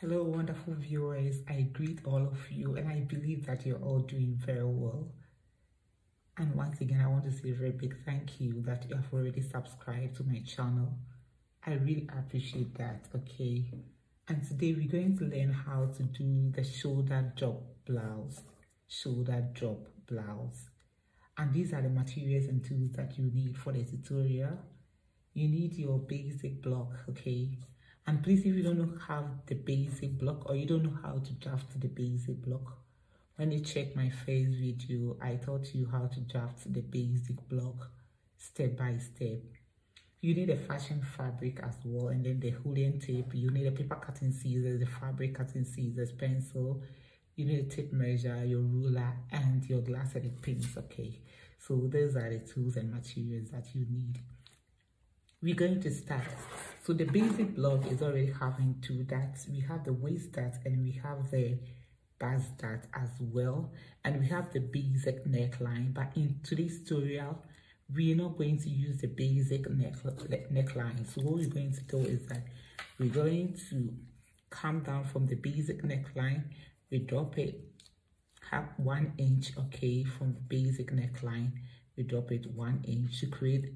Hello, wonderful viewers. I greet all of you and I believe that you're all doing very well. And once again, I want to say a very big thank you that you have already subscribed to my channel. I really appreciate that, okay? And today we're going to learn how to do the shoulder drop blouse. Shoulder drop blouse. And these are the materials and tools that you need for the tutorial. You need your basic block, okay? And please, if you don't have the basic block or you don't know how to draft the basic block, when you check my first video, I taught you how to draft the basic block step by step. You need a fashion fabric as well, and then the Houlian tape. You need a paper cutting scissors, the fabric cutting scissors, pencil. You need a tape measure, your ruler, and your glass and pins, okay? So those are the tools and materials that you need. We're going to start. So the basic block is already having two darts. We have the waist dart and we have the bust dart as well. And we have the basic neckline. But in today's tutorial, we're not going to use the basic neck, neckline. So what we're going to do is that we're going to come down from the basic neckline. We drop it half one inch, okay, from the basic neckline. We drop it one inch to create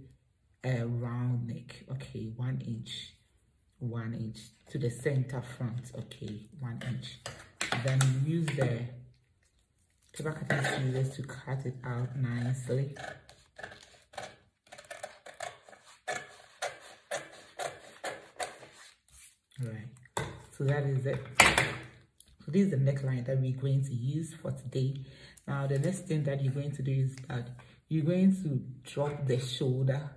a round neck okay one inch one inch to the center front okay one inch. Then use the paper cutting scissors to cut it out nicely. All right. So that is it this is the neckline that we're going to use for today. Now the next thing that you're going to do is that you're going to drop the shoulder.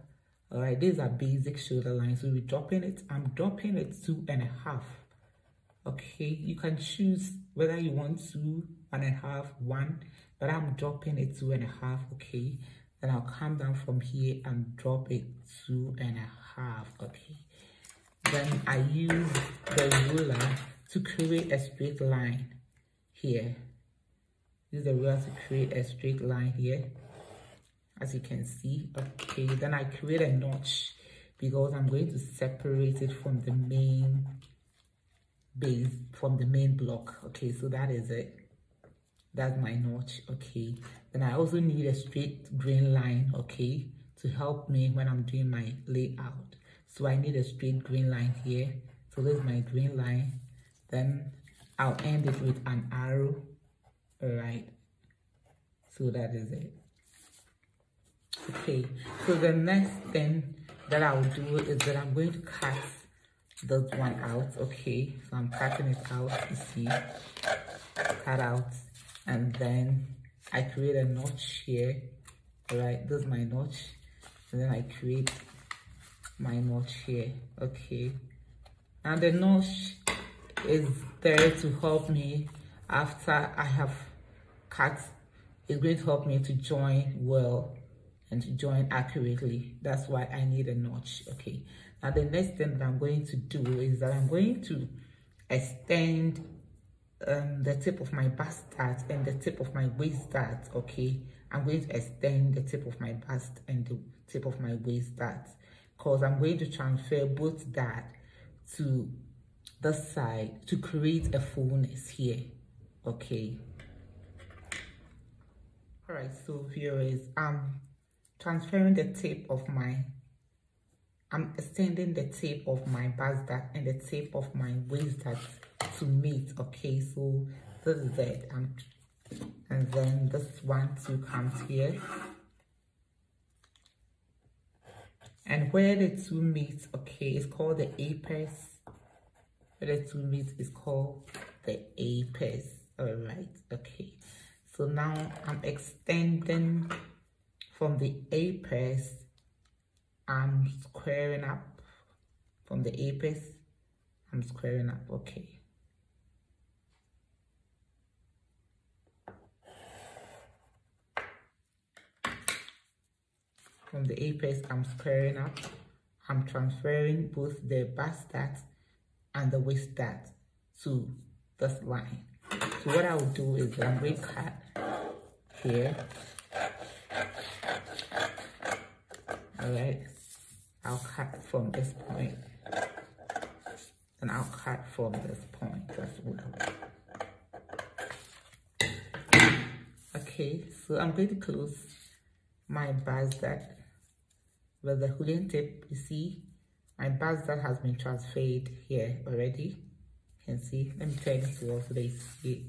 All right these are basic shoulder lines. We'll be dropping it. I'm dropping it two and a half. Okay you can choose whether you want two one and a half one but i'm dropping it two and a half okay? Then i'll come down from here and drop it two and a half okay? Then i use the ruler to create a straight line here. Use the ruler to create a straight line here. As you can see okay then i create a notch because i'm going to separate it from the main base from the main block. Okay so that is it. That's my notch okay. Then i also need a straight green line okay to help me when i'm doing my layout. So i need a straight green line here. So this is my green line then i'll end it with an arrow right? So that is it. Okay so the next thing that i'll do is that i'm going to cut this one out okay? So i'm cutting it out you see. Cut out and then i create a notch here right? This is my notch and then i create my notch here okay? Now the notch is there to help me after i have cut it's going to help me to join well and to join accurately. That's why I need a notch. Okay. Now the next thing that I'm going to do is that I'm going to extend um, the tip of my bust dart and the tip of my waist dart. Okay. I'm going to extend the tip of my bust and the tip of my waist dart because I'm going to transfer both that to the side to create a fullness here. Okay. All right, so viewers i'm transferring the tip of my I'm extending the tip of my dart and the tip of my waist dart to meet okay so this is it and then this one too comes here and where the two meet okay it's called the apex the two meet is called the apex. All right okay. So now i'm extending from the apex. I'm squaring up from the apex. I'm squaring up okay. From the apex I'm squaring up. I'm transferring both the bust dart and the waist dart to this line. So what I will do is I'm going to cut here. All right. I'll cut from this point. And I'll cut from this point as well. Okay, so I'm going to close my bust dart with the hooden tip, you see my bust dart has been transferred here already. You can see, let me turn it to also they see,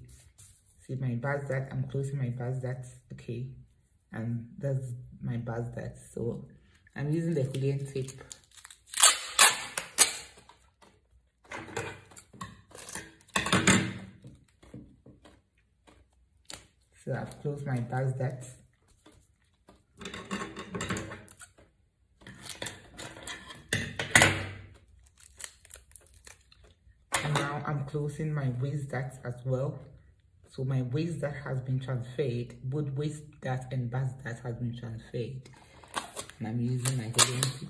see my bust dart I'm closing my bust dart okay, and that's my bust dart. So I'm using the hooden tip So I've closed my basket. And now I'm closing my waist dart as well. So my waist dart has been transferred. Both waist dart and bust dart has been transferred. And I'm using my holding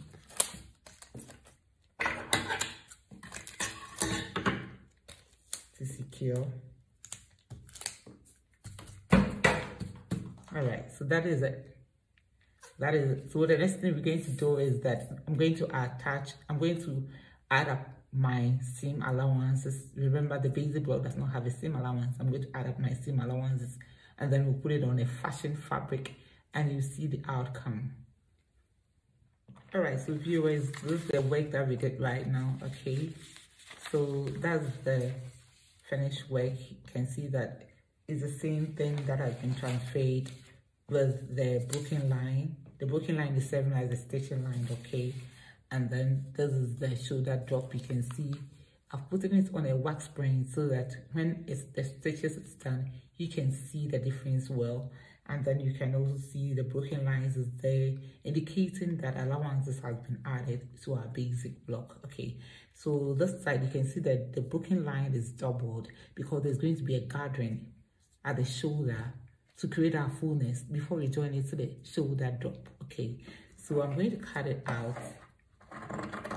to secure all right so that is it that is it. so the next thing we're going to do is that i'm going to attach i'm going to add up my seam allowances. Remember the basic block does not have a seam allowance. I'm going to add up my seam allowances and then we'll put it on a fashion fabric and you see the outcome. All right so viewers this is the work that we did right now okay? So that's the finished work. You can see that it's the same thing that has been transferred with the booking line. The booking line is serving as a stitching line, okay? And then this is the shoulder drop. You can see I've put it on a wax print so that when it's the stitches is done, you can see the difference well. And then you can also see the broken lines is there, indicating that allowances has been added to our basic block. Okay, so this side you can see that the broken line is doubled because there's going to be a gathering at the shoulder to create our fullness before we join it to the shoulder drop okay so i'm going to cut it out Thank you.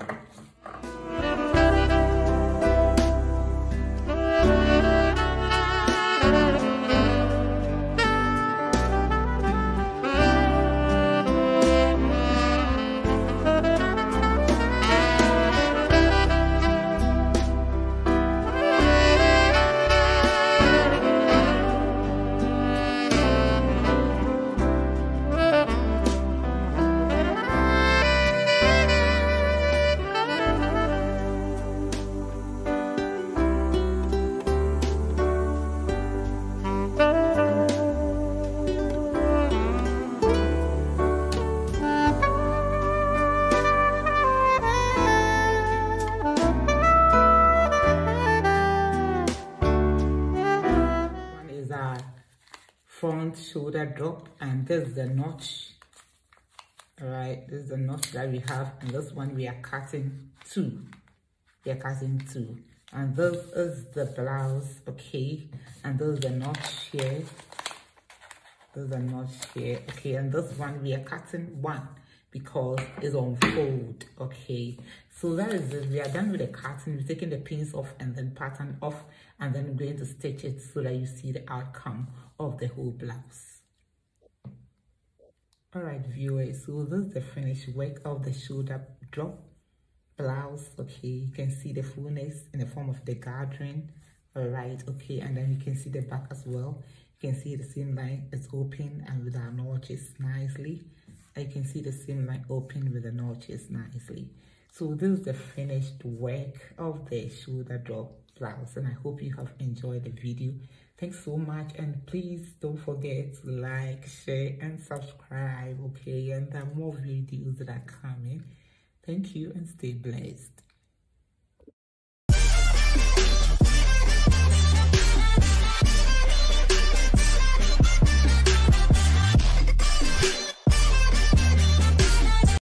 Front shoulder drop and this is the notch right? This is the notch that we have and this one we are cutting two we are cutting two and this is the blouse okay? And this is the notch here. This is the notch here okay? And this one we are cutting one because it's on fold okay? So that is it we are done with the cutting. We're taking the pins off and then pattern off and then going to stitch it so that you see the outcome of the whole blouse. All right viewers so this is the finished work of the shoulder drop blouse okay? You can see the fullness in the form of the gathering all right okay? And then you can see the back as well. You can see the seam line is open and with our notches nicely I can see the seam line open with the notches nicely. So this is the finished work of the shoulder drop blouse and I hope you have enjoyed the video. Thanks so much and please don't forget to like, share and subscribe, okay? And there are more videos that are coming. Thank you and stay blessed.